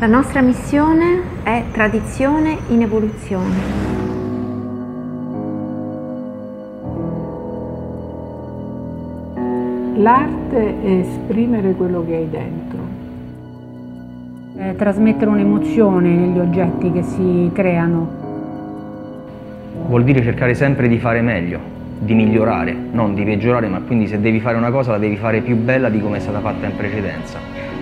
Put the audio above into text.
La nostra missione è tradizione in evoluzione. L'arte è esprimere quello che hai dentro. È trasmettere un'emozione negli oggetti che si creano. Vuol dire cercare sempre di fare meglio, di migliorare, non di peggiorare, ma quindi se devi fare una cosa la devi fare più bella di come è stata fatta in precedenza.